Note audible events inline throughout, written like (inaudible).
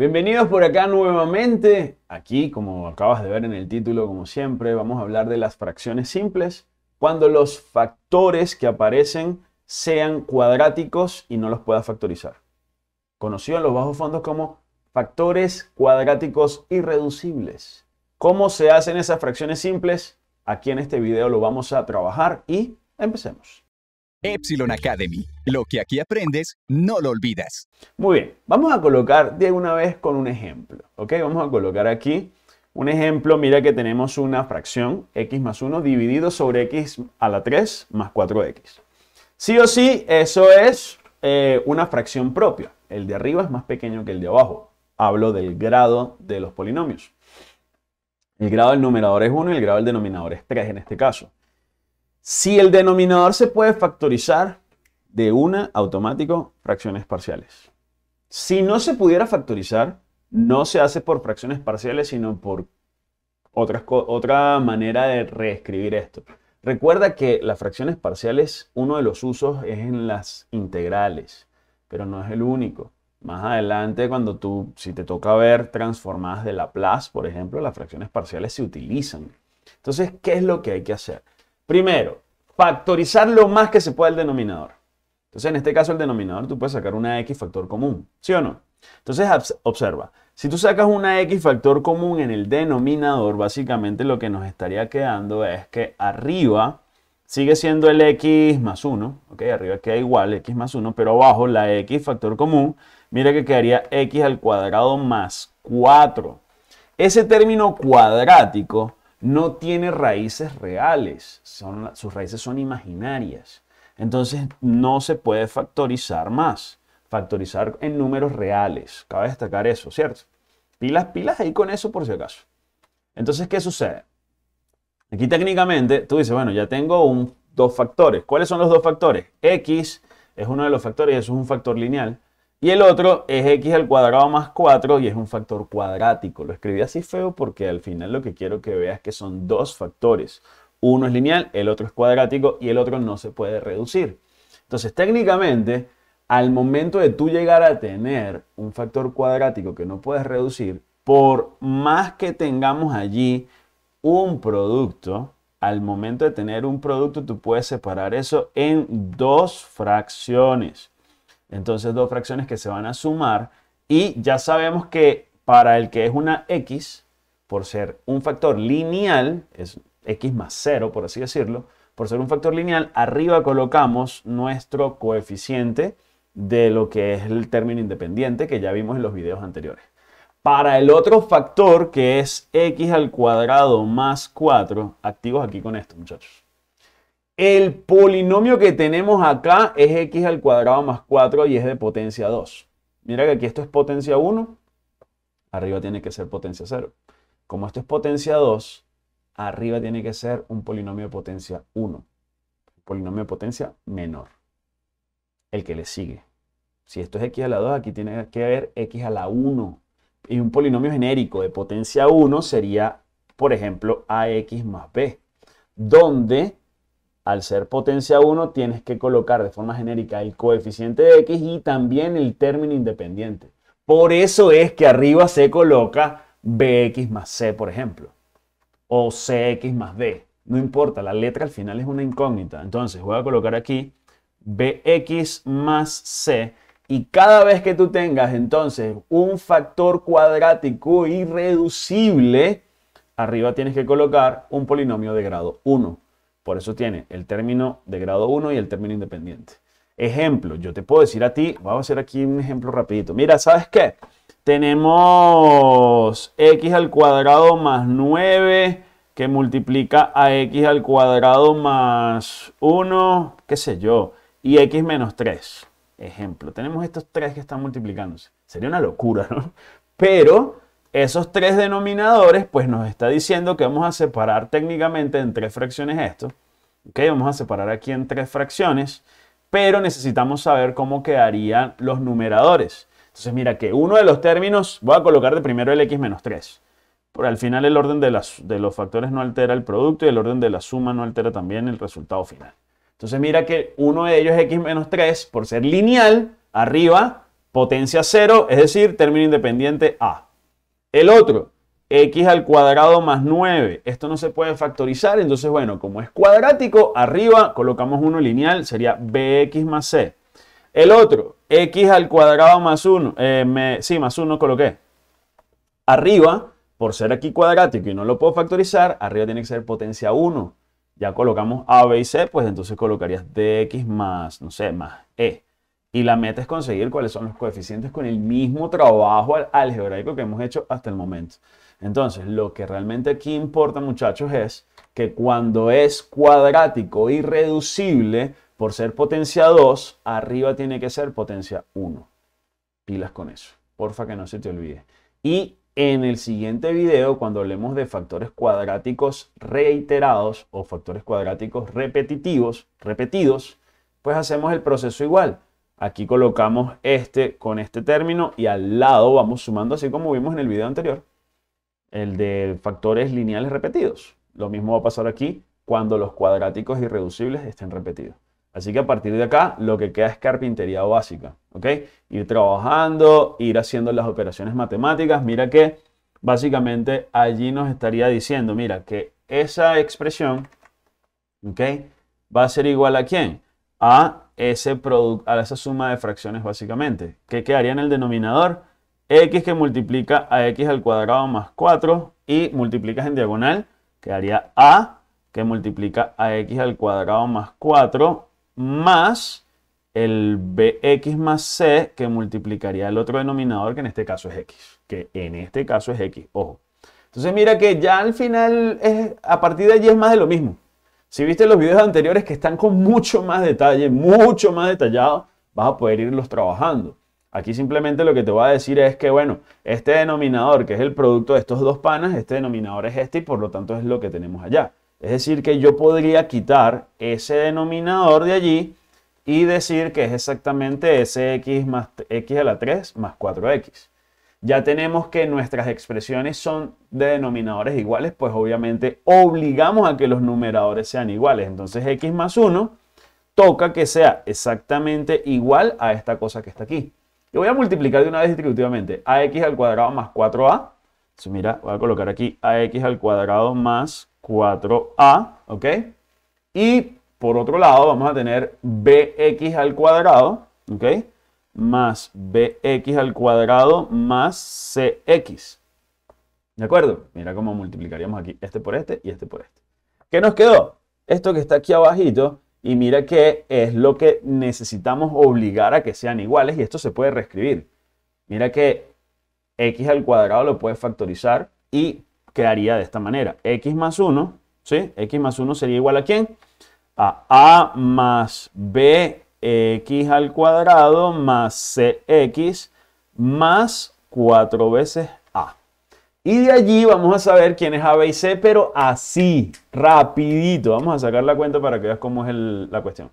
Bienvenidos por acá nuevamente. Aquí, como acabas de ver en el título, como siempre, vamos a hablar de las fracciones simples cuando los factores que aparecen sean cuadráticos y no los puedas factorizar. Conocido en los bajos fondos como factores cuadráticos irreducibles. ¿Cómo se hacen esas fracciones simples? Aquí en este video lo vamos a trabajar y empecemos. Epsilon Academy. Lo que aquí aprendes, no lo olvidas. Muy bien, vamos a colocar de una vez con un ejemplo. ¿Ok? Vamos a colocar aquí un ejemplo. Mira que tenemos una fracción x más 1 dividido sobre x a la 3 más 4x. Sí o sí, eso es eh, una fracción propia. El de arriba es más pequeño que el de abajo. Hablo del grado de los polinomios. El grado del numerador es 1 y el grado del denominador es 3 en este caso. Si el denominador se puede factorizar de una automático fracciones parciales. Si no se pudiera factorizar, no se hace por fracciones parciales, sino por otra, otra manera de reescribir esto. Recuerda que las fracciones parciales, uno de los usos es en las integrales, pero no es el único. Más adelante, cuando tú, si te toca ver transformadas de Laplace, por ejemplo, las fracciones parciales se utilizan. Entonces, ¿qué es lo que hay que hacer? Primero, factorizar lo más que se pueda el denominador. Entonces, en este caso, el denominador tú puedes sacar una x factor común, ¿sí o no? Entonces, observa, si tú sacas una x factor común en el denominador, básicamente lo que nos estaría quedando es que arriba sigue siendo el x más 1, ¿ok? Arriba queda igual, x más 1, pero abajo la x factor común, mira que quedaría x al cuadrado más 4. Ese término cuadrático no tiene raíces reales, sus raíces son imaginarias. Entonces no se puede factorizar más, factorizar en números reales. Cabe destacar eso, ¿cierto? Pilas, pilas ahí con eso por si acaso. Entonces, ¿qué sucede? Aquí técnicamente tú dices, bueno, ya tengo un, dos factores. ¿Cuáles son los dos factores? X es uno de los factores y eso es un factor lineal. Y el otro es x al cuadrado más 4 y es un factor cuadrático. Lo escribí así feo porque al final lo que quiero que veas es que son dos factores. Uno es lineal, el otro es cuadrático y el otro no se puede reducir. Entonces, técnicamente, al momento de tú llegar a tener un factor cuadrático que no puedes reducir, por más que tengamos allí un producto, al momento de tener un producto, tú puedes separar eso en dos fracciones. Entonces dos fracciones que se van a sumar y ya sabemos que para el que es una x, por ser un factor lineal, es x más 0 por así decirlo, por ser un factor lineal, arriba colocamos nuestro coeficiente de lo que es el término independiente que ya vimos en los videos anteriores. Para el otro factor que es x al cuadrado más 4, activos aquí con esto muchachos. El polinomio que tenemos acá es x al cuadrado más 4 y es de potencia 2. Mira que aquí esto es potencia 1, arriba tiene que ser potencia 0. Como esto es potencia 2, arriba tiene que ser un polinomio de potencia 1. Polinomio de potencia menor. El que le sigue. Si esto es x a la 2, aquí tiene que haber x a la 1. Y un polinomio genérico de potencia 1 sería, por ejemplo, ax más b, donde al ser potencia 1 tienes que colocar de forma genérica el coeficiente de x y también el término independiente. Por eso es que arriba se coloca bx más c, por ejemplo, o cx más d. No importa, la letra al final es una incógnita. Entonces voy a colocar aquí bx más c y cada vez que tú tengas entonces un factor cuadrático irreducible, arriba tienes que colocar un polinomio de grado 1. Por eso tiene el término de grado 1 y el término independiente. Ejemplo, yo te puedo decir a ti, vamos a hacer aquí un ejemplo rapidito. Mira, ¿sabes qué? Tenemos x al cuadrado más 9 que multiplica a x al cuadrado más 1, qué sé yo, y x menos 3. Ejemplo, tenemos estos tres que están multiplicándose. Sería una locura, ¿no? Pero esos tres denominadores, pues nos está diciendo que vamos a separar técnicamente en tres fracciones esto. ¿Ok? Vamos a separar aquí en tres fracciones, pero necesitamos saber cómo quedarían los numeradores. Entonces mira que uno de los términos, voy a colocar de primero el x menos 3. Por al final el orden de, de los factores no altera el producto y el orden de la suma no altera también el resultado final. Entonces mira que uno de ellos x menos 3, por ser lineal, arriba potencia 0, es decir, término independiente A. El otro, x al cuadrado más 9. Esto no se puede factorizar, entonces, bueno, como es cuadrático, arriba colocamos uno lineal, sería bx más c. El otro, x al cuadrado más 1. Eh, sí, más 1 coloqué. Arriba, por ser aquí cuadrático y no lo puedo factorizar, arriba tiene que ser potencia 1. Ya colocamos a, b y c, pues entonces colocarías dx más, no sé, más e. Y la meta es conseguir cuáles son los coeficientes con el mismo trabajo algebraico que hemos hecho hasta el momento. Entonces, lo que realmente aquí importa, muchachos, es que cuando es cuadrático y reducible, por ser potencia 2, arriba tiene que ser potencia 1. Pilas con eso. Porfa que no se te olvide. Y en el siguiente video, cuando hablemos de factores cuadráticos reiterados o factores cuadráticos repetitivos, repetidos, pues hacemos el proceso igual. Aquí colocamos este con este término y al lado vamos sumando así como vimos en el video anterior, el de factores lineales repetidos. Lo mismo va a pasar aquí cuando los cuadráticos irreducibles estén repetidos. Así que a partir de acá lo que queda es carpintería básica, ¿ok? Ir trabajando, ir haciendo las operaciones matemáticas. Mira que básicamente allí nos estaría diciendo, mira, que esa expresión, ¿ok? Va a ser igual a quién? A, ese a esa suma de fracciones básicamente. ¿Qué quedaría en el denominador? x que multiplica a x al cuadrado más 4 y multiplicas en diagonal, quedaría a que multiplica a x al cuadrado más 4 más el bx más c que multiplicaría el otro denominador que en este caso es x, que en este caso es x, ojo. Entonces mira que ya al final, es, a partir de allí es más de lo mismo. Si viste los videos anteriores que están con mucho más detalle, mucho más detallado, vas a poder irlos trabajando. Aquí simplemente lo que te voy a decir es que, bueno, este denominador, que es el producto de estos dos panas, este denominador es este y por lo tanto es lo que tenemos allá. Es decir, que yo podría quitar ese denominador de allí y decir que es exactamente ese x más x a la 3 más 4x. Ya tenemos que nuestras expresiones son de denominadores iguales, pues obviamente obligamos a que los numeradores sean iguales. Entonces x más 1 toca que sea exactamente igual a esta cosa que está aquí. Yo voy a multiplicar de una vez distributivamente ax al cuadrado más 4a. Entonces mira, voy a colocar aquí ax al cuadrado más 4a, ¿ok? Y por otro lado vamos a tener bx al cuadrado, ¿ok? Más bx al cuadrado más cx. ¿De acuerdo? Mira cómo multiplicaríamos aquí este por este y este por este. ¿Qué nos quedó? Esto que está aquí abajito y mira que es lo que necesitamos obligar a que sean iguales y esto se puede reescribir. Mira que x al cuadrado lo puedes factorizar y quedaría de esta manera. x más 1, ¿sí? x más 1 sería igual a quién? A a más b x al cuadrado más cx más 4 veces a. Y de allí vamos a saber quién es a, b y c, pero así, rapidito. Vamos a sacar la cuenta para que veas cómo es la cuestión.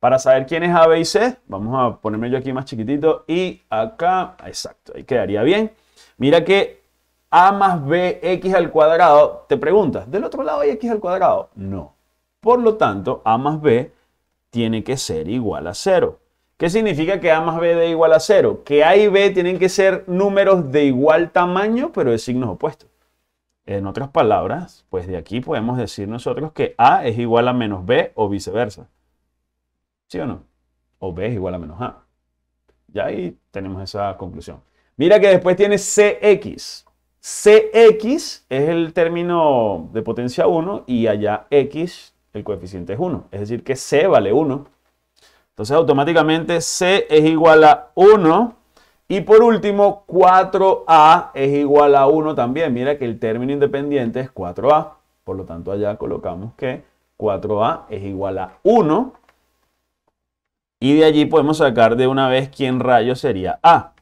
Para saber quién es a, b y c, vamos a ponerme yo aquí más chiquitito y acá, exacto, ahí quedaría bien. Mira que a más b x al cuadrado, te preguntas, ¿del otro lado hay x al cuadrado? No. Por lo tanto, a más b tiene que ser igual a 0. ¿Qué significa que a más b de igual a 0? Que a y b tienen que ser números de igual tamaño, pero de signos opuestos. En otras palabras, pues de aquí podemos decir nosotros que a es igual a menos b o viceversa. ¿Sí o no? O b es igual a menos a. Ya ahí tenemos esa conclusión. Mira que después tiene cx. Cx es el término de potencia 1 y allá x, el coeficiente es 1. Es decir, que C vale 1. Entonces automáticamente C es igual a 1. Y por último, 4A es igual a 1 también. Mira que el término independiente es 4A. Por lo tanto, allá colocamos que 4A es igual a 1. Y de allí podemos sacar de una vez quién rayo sería A.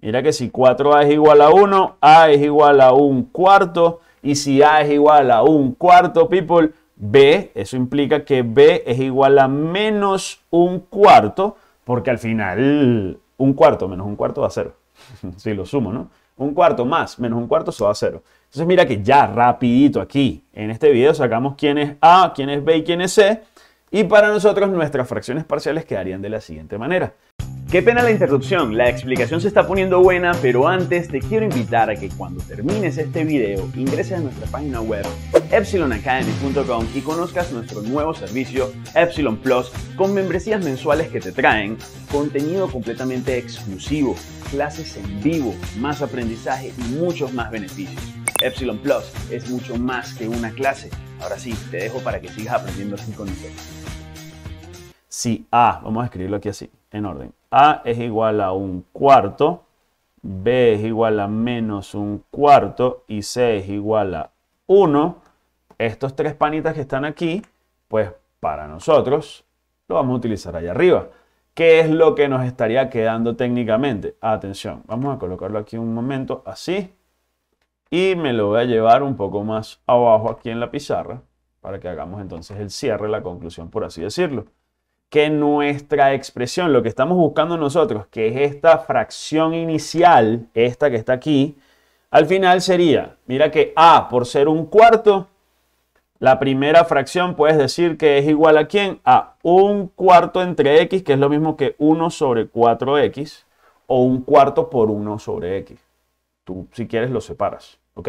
Mira que si 4A es igual a 1, A es igual a un cuarto. Y si A es igual a un cuarto, people, B, eso implica que B es igual a menos un cuarto, porque al final un cuarto menos un cuarto da cero. (laughs) si lo sumo, ¿no? Un cuarto más menos un cuarto, eso da cero. Entonces mira que ya rapidito aquí en este video sacamos quién es A, quién es B y quién es C. Y para nosotros nuestras fracciones parciales quedarían de la siguiente manera. Qué pena la interrupción, la explicación se está poniendo buena, pero antes te quiero invitar a que cuando termines este video ingreses a nuestra página web epsilonacademy.com y conozcas nuestro nuevo servicio Epsilon Plus con membresías mensuales que te traen contenido completamente exclusivo, clases en vivo, más aprendizaje y muchos más beneficios. Epsilon Plus es mucho más que una clase. Ahora sí, te dejo para que sigas aprendiendo así con. Si A, vamos a escribirlo aquí así, en orden. A es igual a un cuarto, B es igual a menos un cuarto y C es igual a 1. Estos tres panitas que están aquí, pues para nosotros lo vamos a utilizar allá arriba. ¿Qué es lo que nos estaría quedando técnicamente? Atención, vamos a colocarlo aquí un momento así. Y me lo voy a llevar un poco más abajo aquí en la pizarra para que hagamos entonces el cierre, la conclusión, por así decirlo que nuestra expresión, lo que estamos buscando nosotros, que es esta fracción inicial, esta que está aquí, al final sería, mira que A por ser un cuarto, la primera fracción puedes decir que es igual a quién? A un cuarto entre x, que es lo mismo que 1 sobre 4x, o un cuarto por 1 sobre x. Tú si quieres lo separas, ¿ok?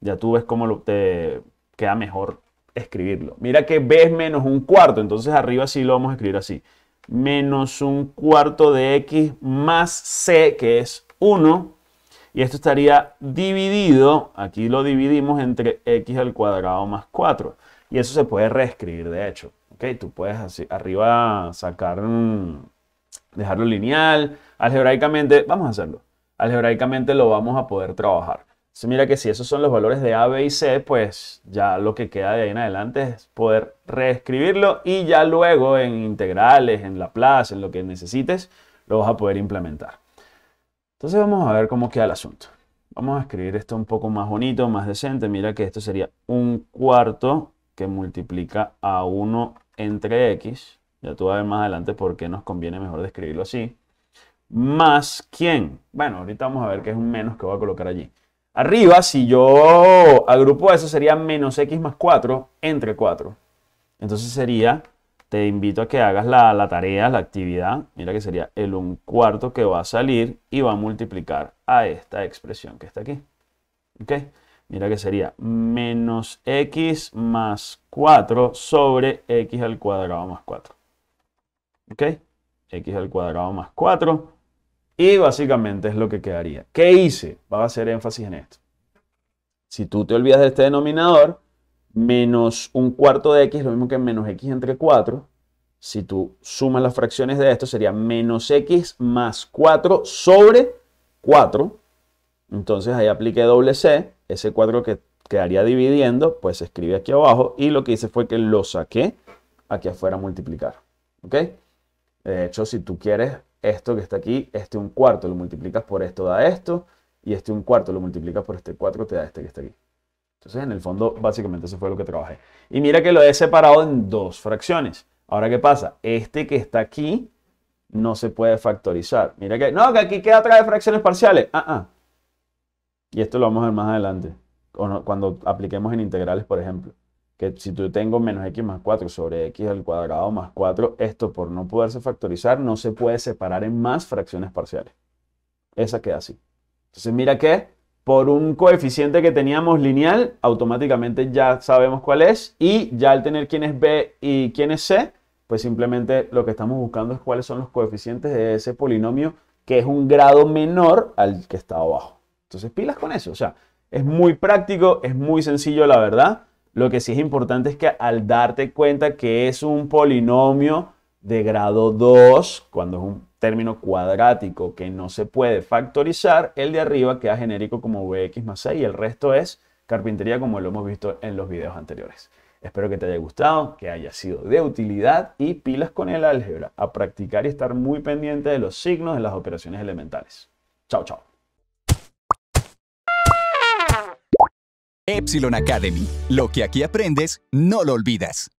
Ya tú ves cómo te queda mejor escribirlo. Mira que b es menos un cuarto, entonces arriba sí lo vamos a escribir así. Menos un cuarto de x más c, que es 1. Y esto estaría dividido, aquí lo dividimos entre x al cuadrado más 4. Y eso se puede reescribir, de hecho. ¿ok? Tú puedes así, arriba sacar, dejarlo lineal. Algebraicamente, vamos a hacerlo. Algebraicamente lo vamos a poder trabajar mira que si esos son los valores de A, B y C, pues ya lo que queda de ahí en adelante es poder reescribirlo y ya luego en integrales, en Laplace, en lo que necesites, lo vas a poder implementar. Entonces vamos a ver cómo queda el asunto. Vamos a escribir esto un poco más bonito, más decente. Mira que esto sería un cuarto que multiplica a 1 entre x. Ya tú vas a ver más adelante por qué nos conviene mejor describirlo así. Más quién. Bueno, ahorita vamos a ver qué es un menos que voy a colocar allí. Arriba, si yo agrupo eso, sería menos x más 4 entre 4. Entonces sería, te invito a que hagas la, tarea, la actividad. Mira que sería el 1 cuarto que va a salir y va a multiplicar a esta expresión que está aquí. ¿Ok? Mira que sería menos x más 4 sobre x al cuadrado más 4. ¿Ok? x al cuadrado más 4 y básicamente es lo que quedaría. ¿Qué hice? Va a hacer énfasis en esto. Si tú te olvidas de este denominador, menos un cuarto de x lo mismo que menos x entre 4. Si tú sumas las fracciones de esto, sería menos x más 4 sobre 4. Entonces ahí apliqué doble C. Ese 4 que quedaría dividiendo, pues se escribe aquí abajo. Y lo que hice fue que lo saqué aquí afuera a multiplicar. ¿Ok? De hecho, si tú quieres esto que está aquí, este un cuarto lo multiplicas por esto da esto, y este un cuarto lo multiplicas por este 4 te da este que está aquí. Entonces, en el fondo, básicamente eso fue lo que trabajé. Y mira que lo he separado en dos fracciones. Ahora, ¿qué pasa? Este que está aquí no se puede factorizar. Mira que, no, que aquí queda otra de fracciones parciales. Ah, ah. Y esto lo vamos a ver más adelante, cuando apliquemos en integrales, por ejemplo que si tú tengo menos x más 4 sobre x al cuadrado más 4, esto por no poderse factorizar no se puede separar en más fracciones parciales. Esa queda así. Entonces mira que por un coeficiente que teníamos lineal, automáticamente ya sabemos cuál es y ya al tener quién es b y quién es c, pues simplemente lo que estamos buscando es cuáles son los coeficientes de ese polinomio que es un grado menor al que está abajo. Entonces pilas con eso, o sea, es muy práctico, es muy sencillo la verdad. Lo que sí es importante es que al darte cuenta que es un polinomio de grado 2, cuando es un término cuadrático que no se puede factorizar, el de arriba queda genérico como bx más c y el resto es carpintería como lo hemos visto en los videos anteriores. Espero que te haya gustado, que haya sido de utilidad y pilas con el álgebra, a practicar y estar muy pendiente de los signos de las operaciones elementales. Chao, chao. Epsilon Academy. Lo que aquí aprendes, no lo olvidas.